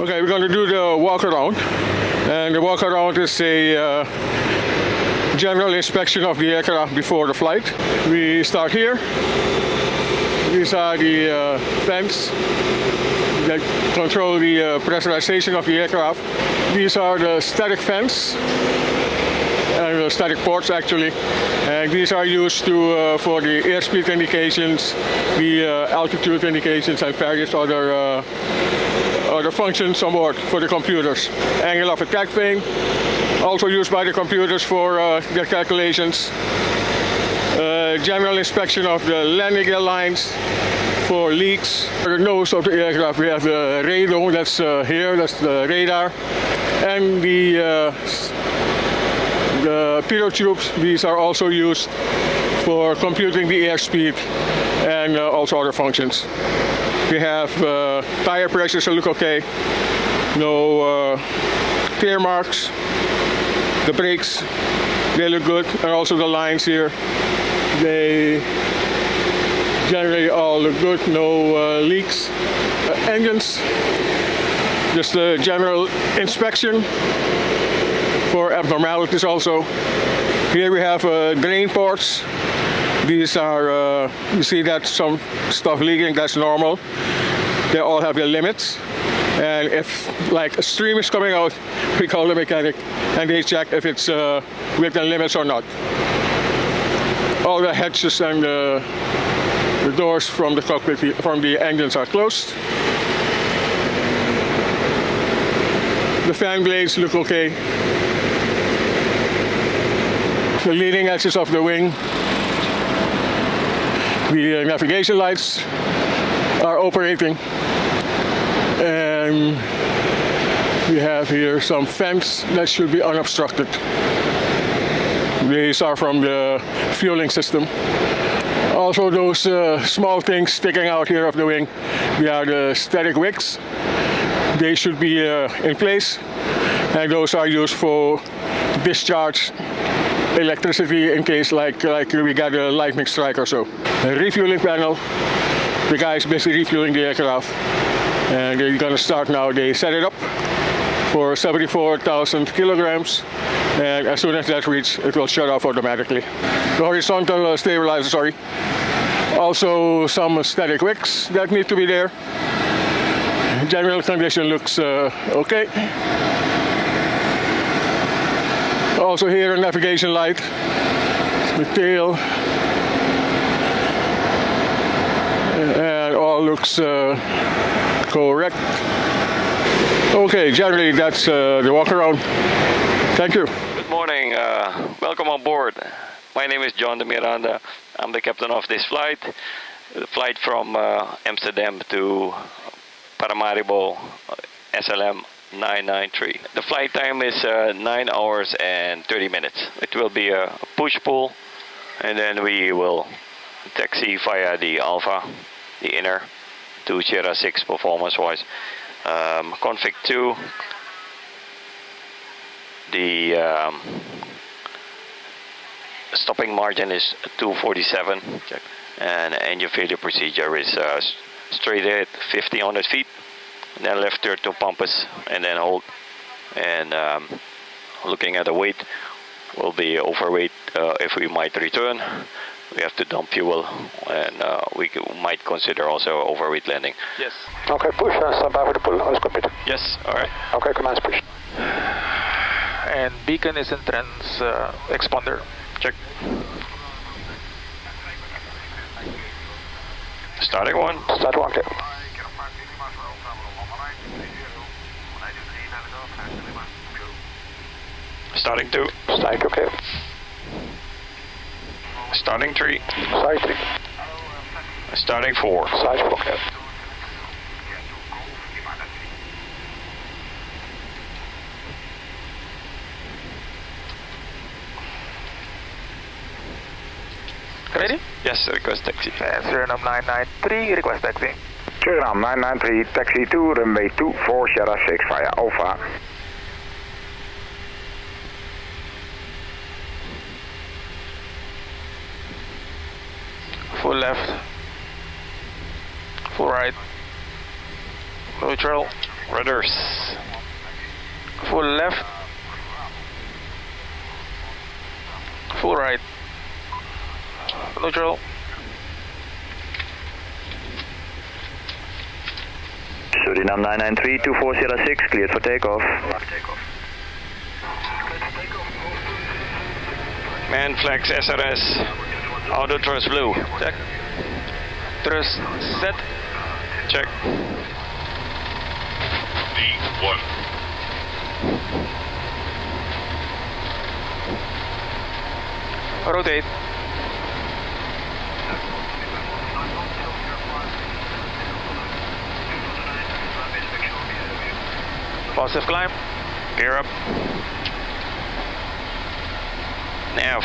Okay, we're going to do the walk around. And the walk around is a uh, general inspection of the aircraft before the flight. We start here. These are the uh, fans that control the uh, pressurization of the aircraft. These are the static fans and the static ports actually. And these are used to uh, for the airspeed indications, the uh, altitude indications and various other other functions on board for the computers. Angle of attack vane, also used by the computers for uh, their calculations. Uh, general inspection of the landing gear lines for leaks. For the nose of the aircraft we have the radar, that's uh, here, that's the radar. And the, uh, the pitot tubes, these are also used for computing the airspeed and uh, also other functions. We have uh, tire pressures look okay. No uh, tear marks. The brakes, they look good. And also the lines here, they generally all look good. No uh, leaks. Uh, engines, just a general inspection for abnormalities also. Here we have uh, drain ports these are, uh, you see that some stuff leaking, that's normal. They all have their limits. And if like a stream is coming out, we call the mechanic and they check if it's uh, within limits or not. All the hatches and the, the doors from the cockpit, from the engines are closed. The fan blades look okay. The leading edges of the wing the navigation lights are operating and we have here some fans that should be unobstructed. These are from the fueling system. Also those uh, small things sticking out here of the wing, they are the static wicks. They should be uh, in place and those are used for discharge electricity in case like like we got a lightning strike or so. A refueling panel. The guy is busy refueling the aircraft. And they're gonna start now. They set it up for 74,000 kilograms. And as soon as that reaches, it will shut off automatically. The horizontal uh, stabilizer, sorry. Also some static wicks that need to be there. General condition looks uh, okay. Also here a navigation light, the tail, and all looks uh, correct. Okay, generally that's uh, the walk around. Thank you. Good morning, uh, welcome on board. My name is John de Miranda. I'm the captain of this flight. The flight from uh, Amsterdam to Paramaribo SLM 993. The flight time is uh, 9 hours and 30 minutes. It will be a push-pull and then we will taxi via the Alpha, the inner, to Sierra 6 performance-wise. Um, config 2, the um, stopping margin is 247 and engine failure procedure is uh, straight ahead 50 feet then left turn to Pampus and then hold. And um, looking at the weight will be overweight uh, if we might return. We have to dump fuel and uh, we might consider also overweight landing. Yes. Okay push and stand by for the pull. Let's go yes all right. Okay commands push. And beacon is in trans uh, exponder check. Starting one. Start one clear Starting two. Starting two, clear. Starting three. Starting three. Starting four. Starting four, clear. Ready? Yes, request taxi. Uh, and Suriname 993, request taxi. Suriname 993, taxi to runway 2 for Sierra 6 via Alpha. Full left. Full right. Neutral. Rudders. Full left. Full right. Neutral. Suriname 993, 2406, cleared for takeoff. Man flex SRS. Auto thrust blue. Check. Thrust set. Check. D1. Rotate. Positive climb. Gear up. Nav.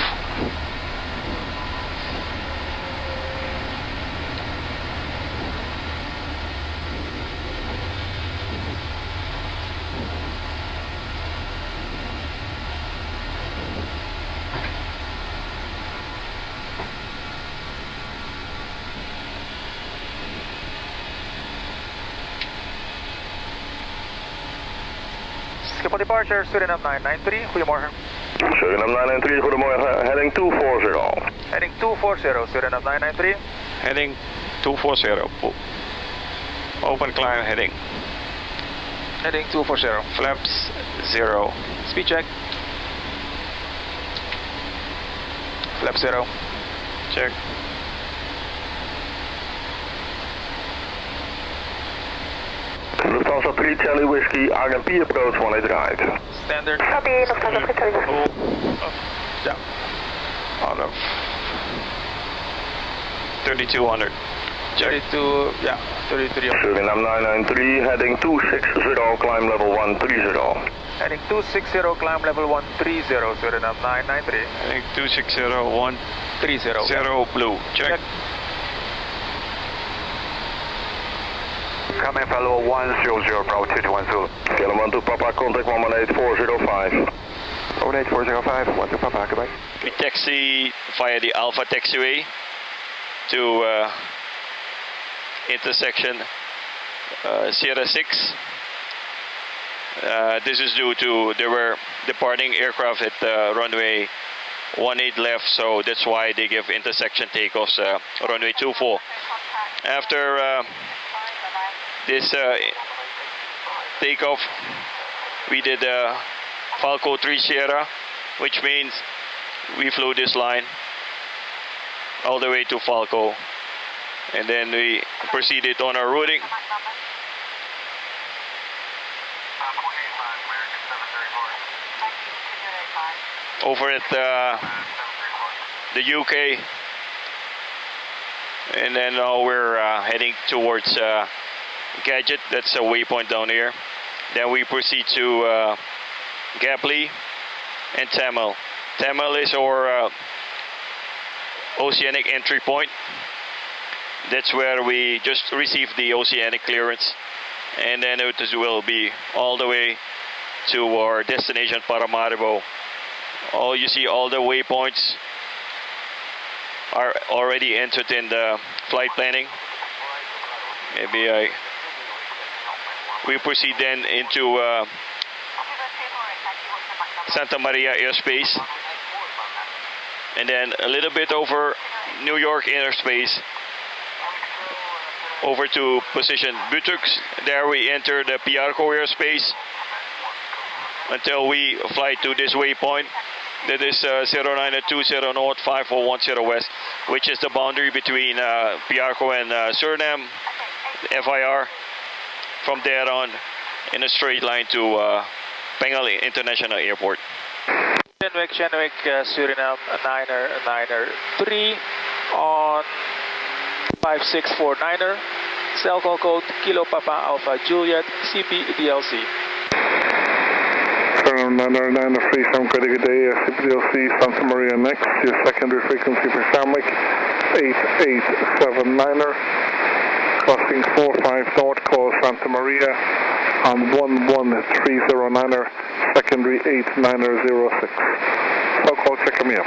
Skip on departure, Suriname 993. Goedemorgen. Suriname 993, goedemorgen. Heading 240. Heading 240, Suriname 993. Heading 240. Po- Open climb heading. Heading 240. Flaps zero. Speed check. Flap zero. Check. Lufthansa 3 Charlie Whiskey, RMP approach 18 right. Standard. Copy, Lufthansa Pretoria. Yeah. Out of 3200. Check. 32, yeah, 33. Suriname 993, heading 260, climb level 130. Heading 260, climb level 130, Suriname 993. Heading 260 30. Zero blue. Check. Check. Come in fellow 100, Bravo 221 Zulu. Kilo 1 to Papa, contact 18405. 18405, 1 to Papa, goodbye. We taxi via the Alpha taxiway to uh, intersection uh, Sierra 6. Uh, this is due to there were departing aircraft at uh, runway 18 left, so that's why they give intersection takeoffs uh, runway 24. After uh, this uh, takeoff, we did uh, Falco 3 Sierra, which means we flew this line all the way to Falco. And then we proceeded on our routing. Over at uh, the UK. And then now we're uh, heading towards uh, Gadget, that's a waypoint down here. Then we proceed to uh, Gapley and Tamil. Tamil is our uh, oceanic entry point. That's where we just received the oceanic clearance. And then it will be all the way to our destination, Paramaribo. All you see, all the waypoints are already entered in the flight planning. Maybe I. We proceed then into uh, Santa Maria airspace. And then a little bit over New York airspace. Over to position Butux. There we enter the Piarco airspace until we fly to this waypoint. That is uh, 0920 North 5410 West, which is the boundary between uh, Piarco and uh, Suriname, FIR. From there on, in a straight line to uh, Pengel International Airport. Shanwick, Shanwick, uh, Suriname, Niner, Niner 3 on 5649er. SELCAL code Kilo Papa Alpha Juliet CP DLC. Niner nine three seven credit good day, CPDLC Santa Maria next, your secondary frequency for Shanwick, 8879er, crossing 45 north, call Santa Maria on 11309er, secondary 8906. So call, check me up.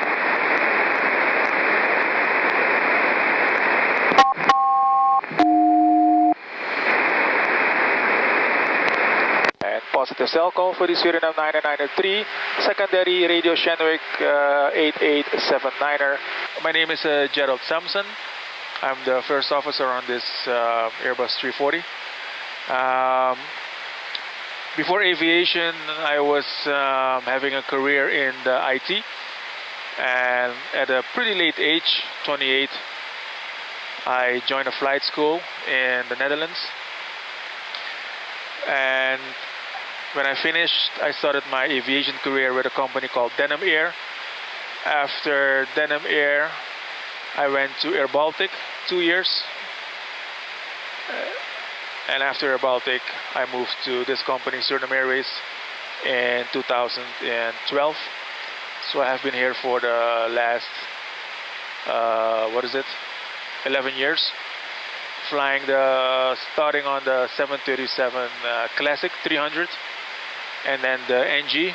positive SELCAL for the Suriname 9993, secondary Radio Shanwick uh, 8879er. My name is uh, Gerald Sampson. I'm the first officer on this uh, Airbus 340. Um, before aviation, I was um, having a career in the IT, and at a pretty late age, 28, I joined a flight school in the Netherlands. And when I finished, I started my aviation career with a company called Denim Air. After Denim Air, I went to Air Baltic two years. Uh, and after Air Baltic, I moved to this company, Suriname Airways, in 2012. So I have been here for the last, uh, what is it, 11 years. Flying the, starting on the 737 uh, Classic 300 and then the NG,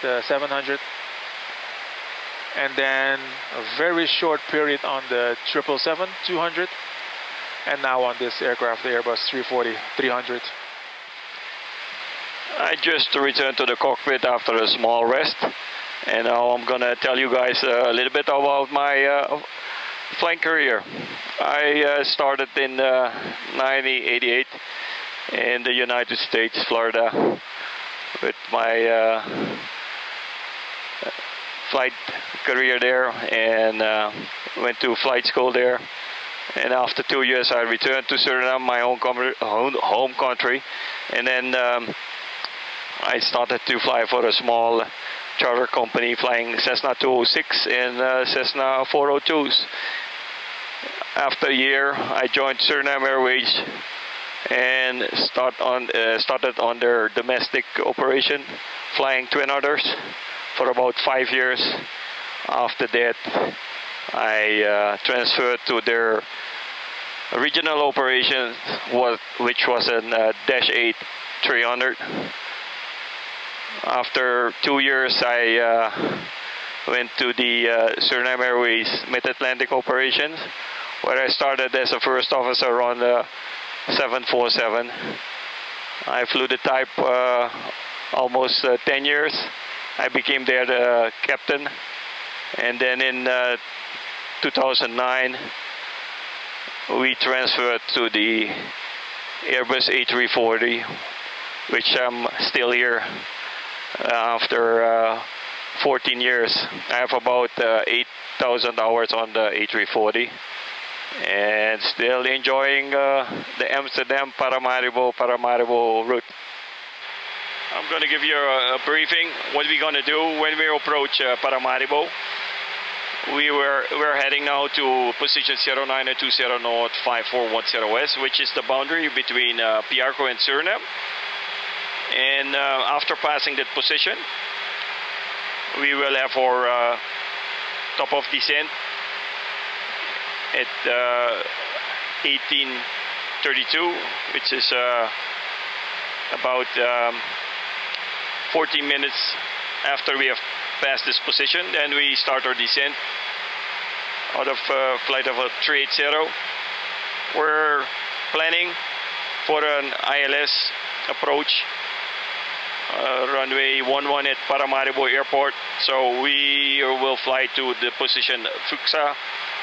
the 700 and then a very short period on the 777 200 and now on this aircraft the Airbus 340 300 I just returned to the cockpit after a small rest and now I'm gonna tell you guys a little bit about my uh, flying career. I uh, started in uh, 1988 in the United States Florida with my uh, flight career there and uh, went to flight school there. And after two years, I returned to Suriname, my own home country, and then um, I started to fly for a small charter company flying Cessna 206 and uh, Cessna 402s. After a year, I joined Suriname Airways and start on, uh, started on their domestic operation, flying twin otters for about five years. After that, I uh, transferred to their regional operation, which was a uh, Dash 8 300. After two years, I uh, went to the uh, Suriname Airways Mid-Atlantic operations, where I started as a first officer on the 747. I flew the type uh, almost uh, 10 years. I became their the captain. And then in uh, 2009, we transferred to the Airbus A340, which I'm still here uh, after uh, 14 years. I have about uh, 8,000 hours on the A340 and still enjoying uh, the Amsterdam Paramaribo Paramaribo route. I'm going to give you a, a, briefing what we're going to do when we approach uh, Paramaribo. We were we're heading now to position 0920 north 5410 west, which is the boundary between uh, Piarco and Suriname. And uh, after passing that position, we will have our uh, top of descent at uh, 1832, which is uh, about um, 14 minutes after we have passed this position. Then we start our descent out of uh, flight of a 380. We're planning for an ILS approach uh, runway 11 at Paramaribo Airport. So we will fly to the position Fuxa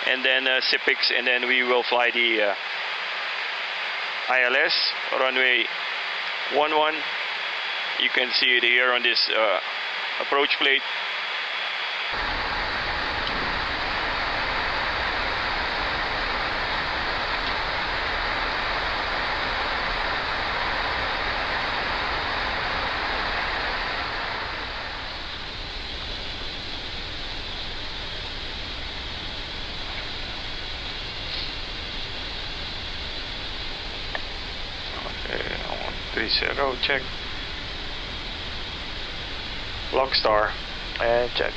and then uh, SIPIX and then we will fly the uh, ILS runway 11 you can see it here on this uh, approach plate. Zero check Lockstar and check.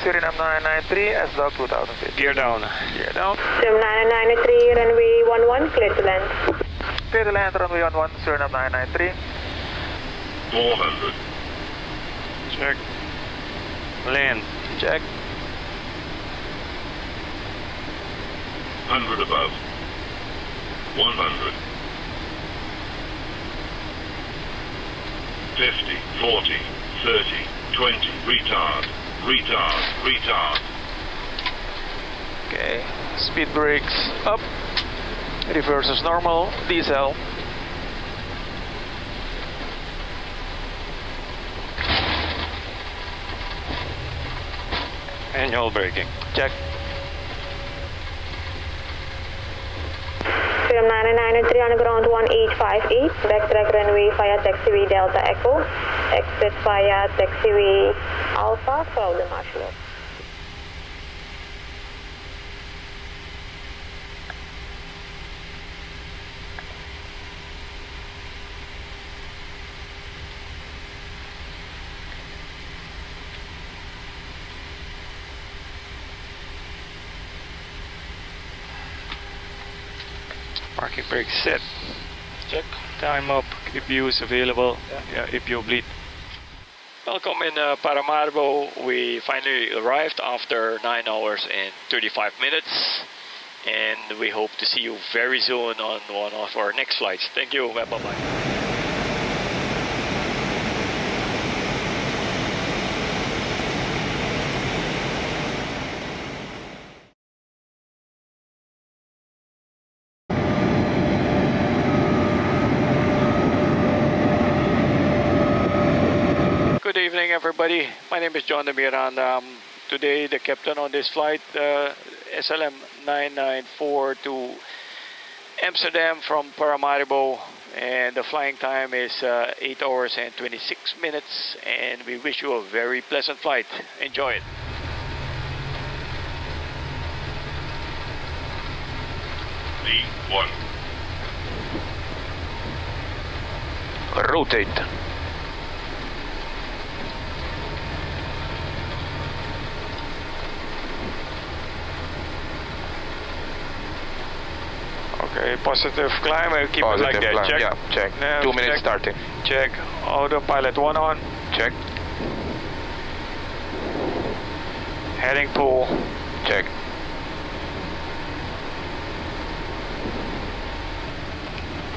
Suriname 993 S dog 2050 gear down. Gear down. Suriname 993 runway 11 clear to land. Clear to land runway 11 Suriname 993 400 check. Land. Check. 100 above. 100. 50, 40, 30, 20, retard, retard, retard. Okay, speed brakes up, reverse as normal, diesel. Manual braking. Check. Serum 993 on ground 1858. Backtrack runway via taxiway Delta Echo. Exit via taxiway Alpha. Follow the marshal. Parking brake set. Check. Time up. If is available. Yeah. if you bleed. Welcome in uh, Paramaribo. We finally arrived after 9 hours and 35 minutes. And we hope to see you very soon on one of our next flights. Thank you. Bye bye bye bye. Good evening, everybody. My name is John de Miranda. I'm today the captain on this flight, uh, SLM 994 to Amsterdam from Paramaribo. And the flying time is uh, 8 hours and 26 minutes. And we wish you a very pleasant flight. Enjoy it. D1. Rotate. Okay, positive climb and keep Positive it like that. climb, Check. yeah, check. Nav, Two minutes check. starting. Check. Autopilot one on. Check, Heading pool. check.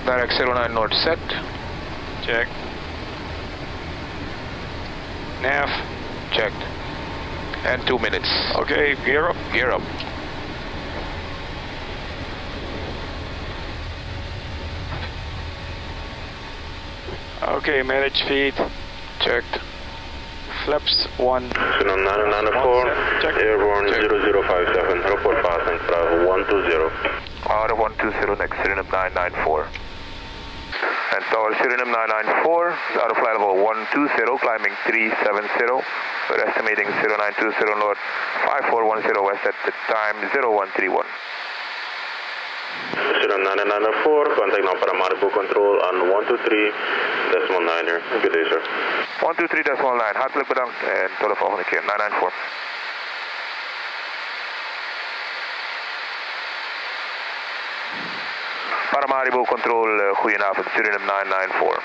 Direct 09 north set. Check. Nav. Checked. And two minutes. Okay, gear up. Gear up. Okay, manage speed. Checked. Flaps one. Sunam 994, Check. airborne Check. 0057, report passing, Bravo 120. Auto 120 next, Suriname 994. And tower Suriname 994 out of flight level 120, climbing 370. We're estimating 0920 north, 5410 west at the time 0131. Sunam 994, contact now Paramaribo control on 123, decimal 9er. Good day, sir. 123.9, hartelijk bedankt en tot de volgende keer, 994. Paramaribo Control, uh, goedenavond, Suriname 994.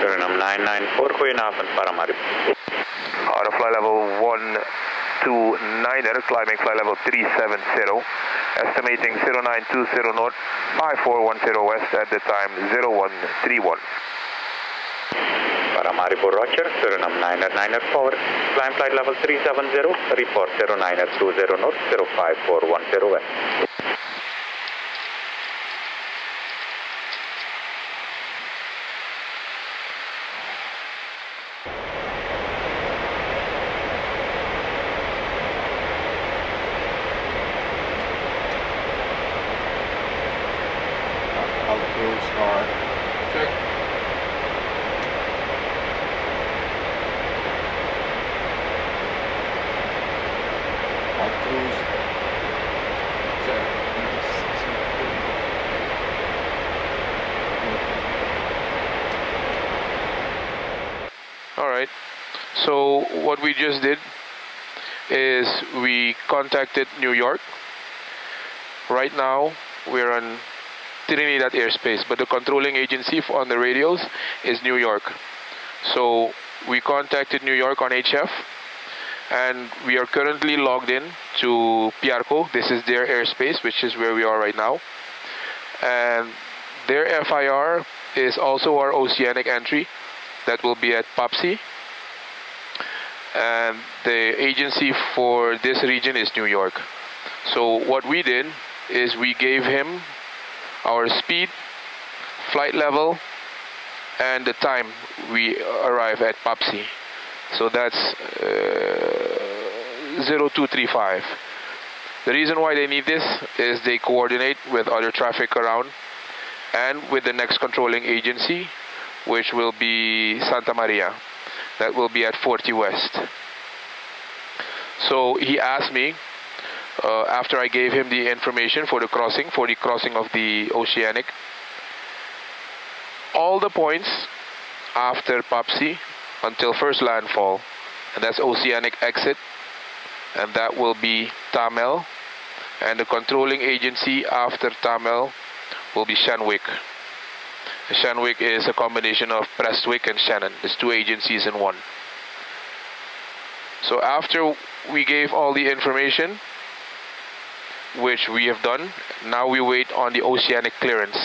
Suriname 994, goedenavond, Paramaribo. Out of flight level 129er, climbing flight level 370. Estimating 0920 north, 5410 west at the time 0131. Paramaribo Roger, Suriname 9er 9er forward. Climb flight level 370, report 09er 20 north, 05410 west. Outcruise are check. Outcruise check. All right. So what we just did is we contacted New York. Right now we're on Trinidad airspace, but the controlling agency on the radios is New York. So we contacted New York on HF, and we are currently logged in to Piarco. This is their airspace, which is where we are right now. And their FIR is also our oceanic entry, that will be at POPSI. And the agency for this region is New York. So what we did is we gave him our speed, flight level, and the time we arrive at POPSI. So that's uh, 0235. The reason why they need this is they coordinate with other traffic around and with the next controlling agency, which will be Santa Maria. That will be at 40 West. So he asked me, uh, after I gave him the information for the crossing, for the crossing of the Oceanic, all the points after POPSI until first landfall, and that's Oceanic exit, and that will be Tamel, and the controlling agency after Tamel will be Shanwick. Shanwick is a combination of Prestwick and Shannon. It's two agencies in one. So after we gave all the information, which we have done, now we wait on the oceanic clearance.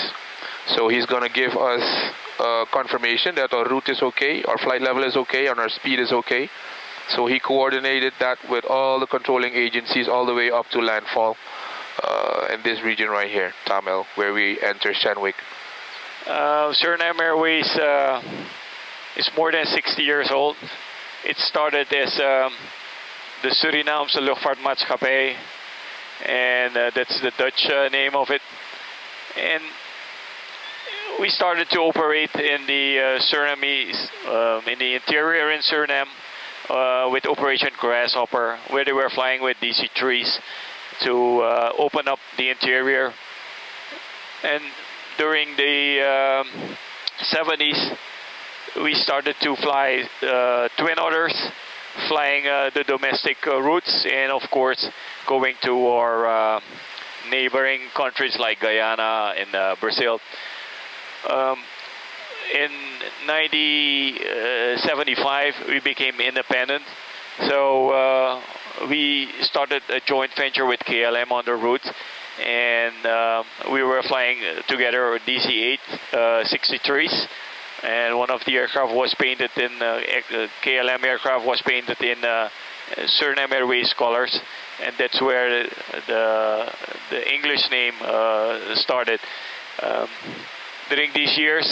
So he's going to give us confirmation that our route is okay, our flight level is okay, and our speed is okay. So he coordinated that with all the controlling agencies all the way up to landfall uh, in this region right here, Tamil, where we enter Shanwick. Uh, Suriname Airways uh, is more than 60 years old. It started as um, the Surinaamse Luchtvaartmaatschappij, and uh, that's the Dutch uh, name of it. And we started to operate in the uh, Surinamese, um, in the interior in Suriname, uh, with Operation Grasshopper, where they were flying with DC-3s to open up the interior. And during the um, 70s, we started to fly uh, twin otters, flying uh, the domestic uh, routes, and of course, going to our uh, neighboring countries like Guyana and uh, Brazil. Um, in 1975, we became independent. So we started a joint venture with KLM on the route and uh, we were flying together DC-8 uh, 63s and one of the aircraft was painted in uh, KLM aircraft was painted in uh, Suriname Airways colors and that's where the, the English name uh, started. Um, during these years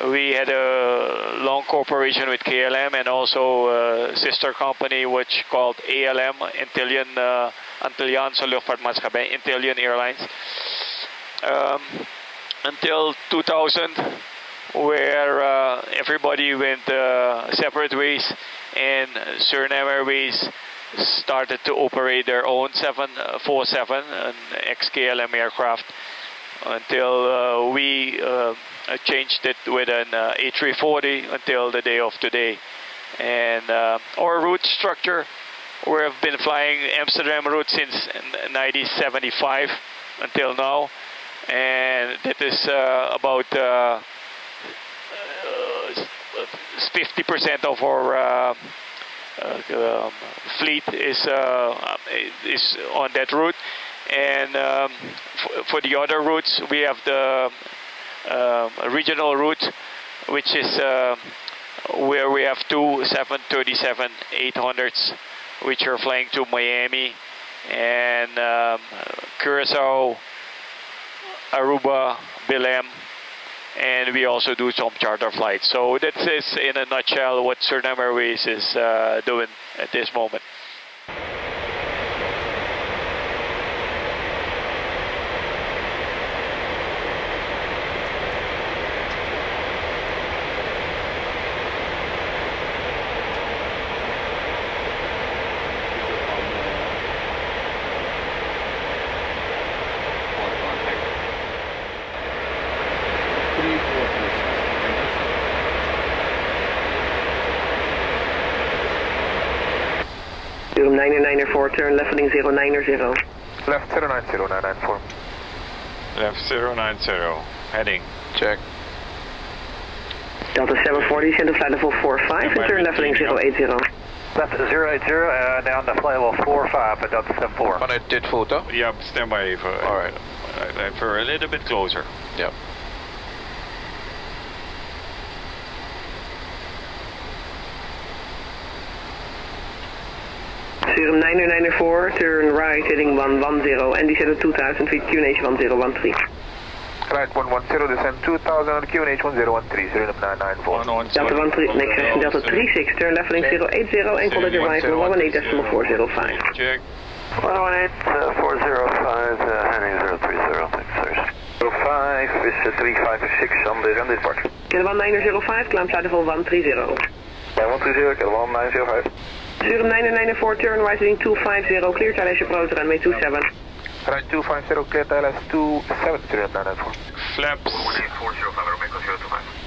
we had a long cooperation with KLM and also a sister company which called ALM, Antillean, uh, Antilliaanse Luchtvaartmaatschappij, Antillean Airlines. Um, until 2000 where uh, everybody went uh, separate ways and Suriname Airways started to operate their own 747 an ex-KLM aircraft until uh, we uh, changed it with an uh, A340 until the day of today. And uh, our route structure, we have been flying Amsterdam route since 1975 until now. And that is about 50% of our uh, uh, um, fleet is uh, is on that route, and um, for the other routes we have the regional route, which is where we have two 737 800s, which are flying to Miami and um, Curacao, Aruba, Belém, and we also do some charter flights. So that is in a nutshell what Suriname Airways is uh, doing at this moment. Room 9994, turn left heading 090. Left 090994. Left 090, heading. Check. Delta 740, send to flight level 45 and turn left heading 080. Left 080, uh, down to flight level 45 at Delta 74. Vanuit dit foto? Ja, stand by even. Alright. Even a little bit closer. Yep. Serum 9094, turn right heading 110 and descend at 2000 feet, QNH 1013. Right 110, descend 2000, QNH 1013, Suriname 994. Delta 13, next session Delta 36, turn left heading 080 and call at arrival 118.405. Check. 118, uh, 405, uh, heading 030, thanks, sir. 05 is uh, 356 on the, on this part. Kilo 1905, climb flight level 130. Yeah, 130, Kilo 905. Serum 9094, turn right heading 250, clear Thailand approach runway 27. Right 250, clear Thailand 27, Suriname 994. Flaps. 405, Romeo 025.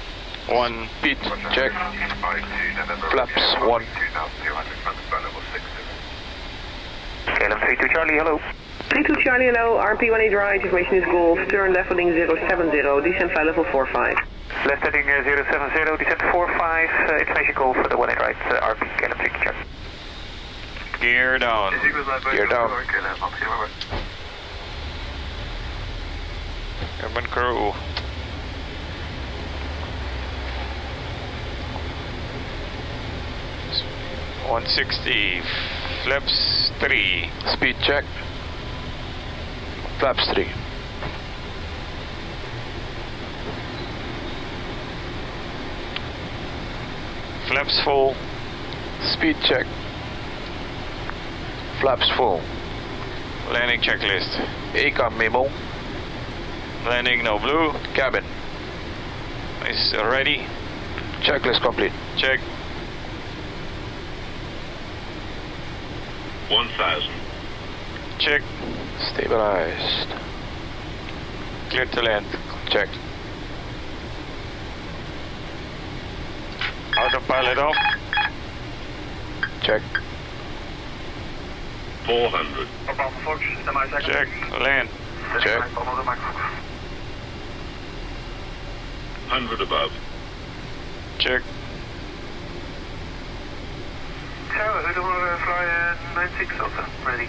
One. Speed check. Flaps 1. KLM 32 Charlie, hello. 32 Charlie, hello, RP 18 right, information is Golf, turn left heading 070, descend flight level 45. Left heading uh, 070, descent 45, uh, information call for the 18 right, uh, RP KLM 32 Charlie. Gear down. Gear down. Cabin crew. One sixty. Flaps three. Speed check. Flaps 3. Flaps full. Speed check. Flaps full. Landing checklist. ECAM memo. Landing no blue. Cabin. Is uh, ready. Checklist complete. Check. 1000. Check. Stabilized. Clear to land. Check. Autopilot off. Check. 400. Check. Land. Check. 100 above. Check. who do you want to fly uh, 96 also? Ready.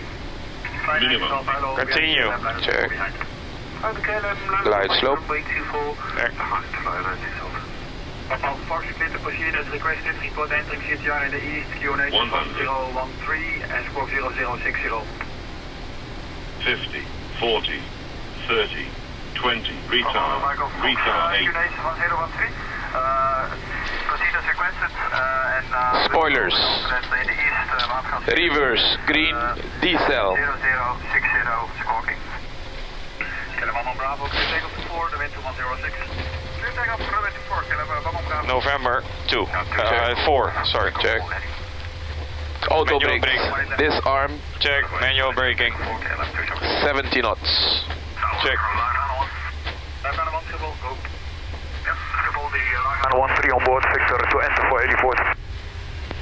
Minimum. Continue. Check. Glide Glide slope. Check. Papa Fox, clear to proceed as requested. Report entering CTR in the east, QNH 1013 and squawk 0060. 50, 40, 30, 20. Retard. Retard 8. QNH 1013. Uh, proceed as requested. Uh, and, uh, Spoilers. That's in east, uh, Reverse. Green. Diesel. 0060 squawking. Kilimanjaro Bravo, clear takeoff to 4, the wind to 106. Clear takeoff to runway 4, Kilimanjaro Bravo. November two. Uh, four. Sorry. Check. Auto Manual brakes. brake. Disarm. Check. Manual braking. 70 knots. Check. And one three on board, Victor to enter for 84.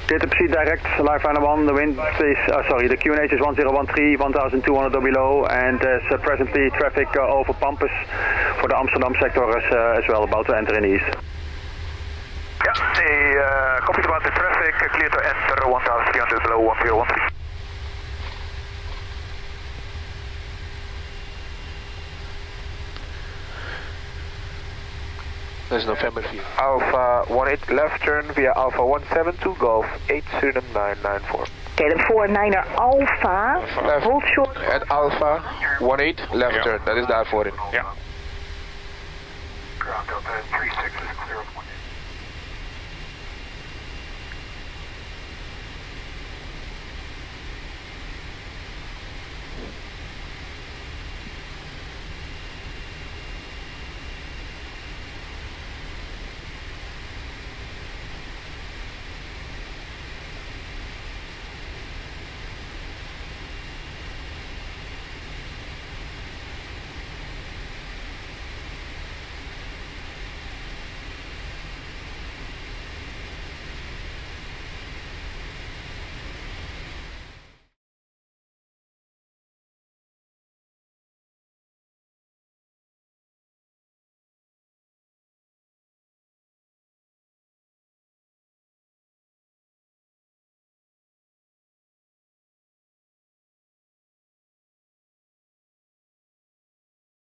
Proceed direct, live final one, the wind is, uh, sorry, the QNH is 1013, 1200 or below, and there's uh, presently traffic uh, over Pampus for the Amsterdam sector as, uh, as well, about to enter in east. Yeah, the uh, copies about the traffic, clear to enter 1300 below 1013. There's November view. Alpha 18 left turn via Alpha 172 Golf 8 Suriname 994. KLM 49er Alpha, Left hold short. at Alpha 18 left Ja. turn. Dat is daarvoor in. Ja.